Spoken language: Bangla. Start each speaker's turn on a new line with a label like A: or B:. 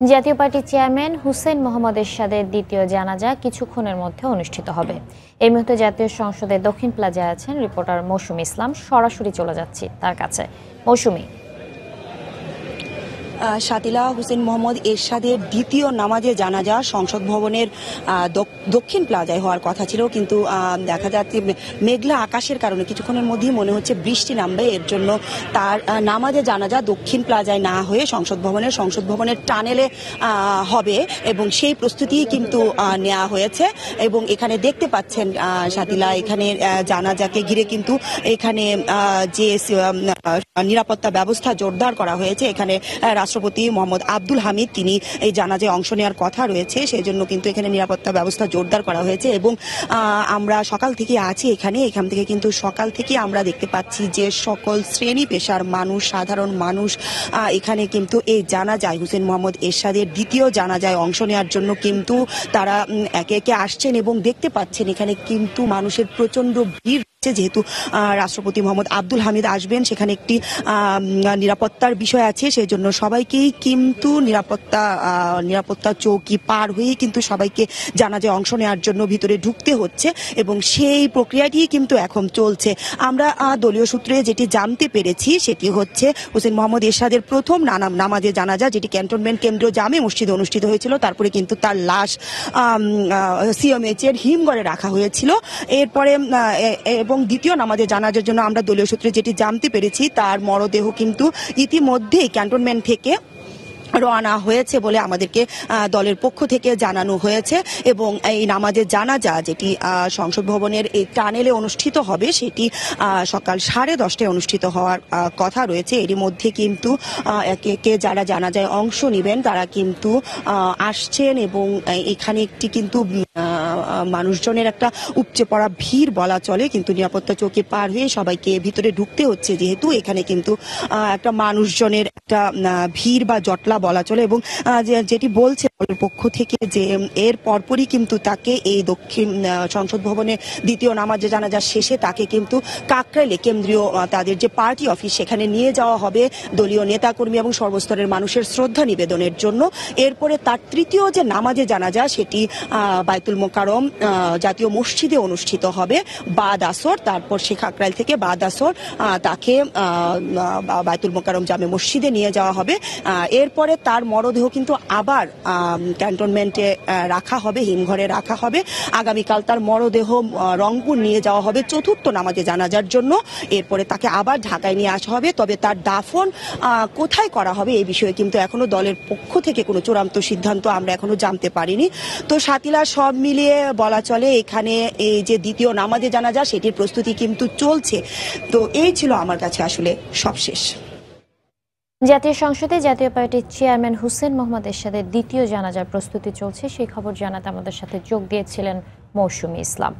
A: জাতীয় পার্টির চেয়ারম্যান হুসেন মোহাম্মদ এরশাদের দ্বিতীয় জানাজা কিছুক্ষণের মধ্যে অনুষ্ঠিত হবে। এই মুহূর্তে জাতীয় সংসদের দক্ষিণ প্লাজায় আছেন রিপোর্টার মৌসুমী ইসলাম। সরাসরি চলে যাচ্ছি তার কাছে। মৌসুমী
B: সাতিলা হোসেন মোহাম্মদ এরশাদের দ্বিতীয় নামাজে জানাজা সংসদ ভবনের দক্ষিণ প্লাজায় হওয়ার কথা ছিল কিন্তু দেখা যাচ্ছে মেঘলা আকাশের কারণে কিছুক্ষণের মধ্যেই মনে হচ্ছে বৃষ্টি নামবে। এর জন্য তার নামাজে জানাজা দক্ষিণ প্লাজায় না হয়ে সংসদ ভবনের সংসদ ভবনের টানেলে হবে এবং সেই প্রস্তুতি কিন্তু নেওয়া হয়েছে এবং এখানে দেখতে পাচ্ছেন সাতিলা এখানে জানাজাকে ঘিরে কিন্তু এখানে যে নিরাপত্তা ব্যবস্থা জোরদার করা হয়েছে। এখানে আহ, রাষ্ট্রপতি মোহাম্মদ আব্দুল হামিদ, তিনি এই জানাজায় অংশ নেওয়ার কথা রয়েছে। সেই জন্য কিন্তু এখানে নিরাপত্তা ব্যবস্থা জোরদার করা হয়েছে এবং আমরা সকাল থেকে আছি এখানে। এখান থেকে কিন্তু সকাল থেকে আমরা দেখতে পাচ্ছি যে সকল শ্রেণি পেশার মানুষ, সাধারণ মানুষ এখানে কিন্তু এই জানাজায় হুসেন মোহাম্মদ এরশাদের দ্বিতীয় জানাজায় অংশ নেওয়ার জন্য কিন্তু তারা একে একে আসছেন এবং দেখতে পাচ্ছেন এখানে কিন্তু মানুষের প্রচণ্ড ভিড় যেহেতু রাষ্ট্রপতি মোহাম্মদ আব্দুল হামিদ আসবেন সেখানে একটি নিরাপত্তার বিষয় আছে সেই জন্য সবাইকেই কিন্তু নিরাপত্তা নিরাপত্তা চৌকি পার হয়েই কিন্তু সবাইকে জানা জানাজে অংশ নেওয়ার জন্য ভিতরে ঢুকতে হচ্ছে এবং সেই প্রক্রিয়াটি কিন্তু এখন চলছে। আমরা দলীয় সূত্রে যেটি জানতে পেরেছি সেটি হচ্ছে হোসেন মোহাম্মদ এরশাদের প্রথম নানাম নামাজে জানাজা যেটি ক্যান্টনমেন্ট কেন্দ্র জামে মসজিদে অনুষ্ঠিত হয়েছিল তারপরে কিন্তু তার লাশ সিএমএইচ এর হিমগড়ে রাখা হয়েছিল। এরপরে আহ, এ- এ- এবং দ্বিতীয় নামাজে জানাজার জন্য আমরা দলীয় সূত্রে যেটি জানতে পেরেছি, তার মরদেহ কিন্তু ইতিমধ্যেই ক্যান্টনমেন্ট থেকে রওনা হয়েছে বলে আমাদেরকে দলের পক্ষ থেকে জানানো হয়েছে এবং এই নামাজের জানাজা যেটি সংসদ ভবনের এই টানেলে অনুষ্ঠিত হবে সেটি সকাল সাড়ে দশটায় অনুষ্ঠিত হওয়ার কথা রয়েছে। এরই মধ্যে কিন্তু একে একে যারা জানাজায় অংশ নেবেন তারা কিন্তু আসছেন এবং এখানে একটি কিন্তু মানুষজনের একটা উপচে পড়া ভিড় বলা চলে, কিন্তু নিরাপত্তা চৌকি পার হয়ে সবাইকে ভিতরে ঢুকতে হচ্ছে, যেহেতু এখানে কিন্তু একটা মানুষজনের একটা ভিড় বা জটলা বলা চলে এবং যেটি বলছে দলের পক্ষ থেকে যে এর পরপরই কিন্তু তাকে এই দক্ষিণ সংসদ ভবনে দ্বিতীয় নামাজে জানাজার শেষে তাকে কিন্তু কাকরাইলে কেন্দ্রীয় তাদের যে পার্টি অফিস সেখানে নিয়ে যাওয়া হবে দলীয় নেতাকর্মী এবং সর্বস্তরের মানুষের শ্রদ্ধা নিবেদনের জন্য। এরপরে তার তৃতীয় যে নামাজে জানাজা সেটি বাইতুল মোকারম জাতীয় মসজিদে অনুষ্ঠিত হবে, বাদ আসর। তারপর শেখ আকরাইল থেকে বাদ আসর তাকে বাইতুল মোকারম জামে মসজিদে নিয়ে যাওয়া হবে। এরপরে তার মরদেহ কিন্তু আবার ক্যান্টনমেন্টে রাখা হবে, হিমঘরে রাখা হবে। আগামীকাল তার মরদেহ রংপুর নিয়ে যাওয়া হবে চতুর্থ নামাজে জানাজার জন্য। এরপরে তাকে আবার ঢাকায় নিয়ে আসা হবে। তবে তার দাফন কোথায় করা হবে এই বিষয়ে কিন্তু এখনও দলের পক্ষ থেকে কোনো চূড়ান্ত সিদ্ধান্ত আমরা এখনও জানতে পারিনি। তো সাতিলা সব মিলিয়ে বলা চলে, এখানে এই যে দ্বিতীয় নামাজে জানাজা, সেটির প্রস্তুতি কিন্তু চলছে। তো এই ছিল আমার কাছে আসলে সবশেষ।
A: জাতীয় সংসদে জাতীয় পার্টির চেয়ারম্যান হুসেন মোহাম্মদ এরশাদের দ্বিতীয় জানাজার প্রস্তুতি চলছে। সেই খবর জানাতে আমাদের সাথে যোগ দিয়েছিলেন মৌসুমী ইসলাম।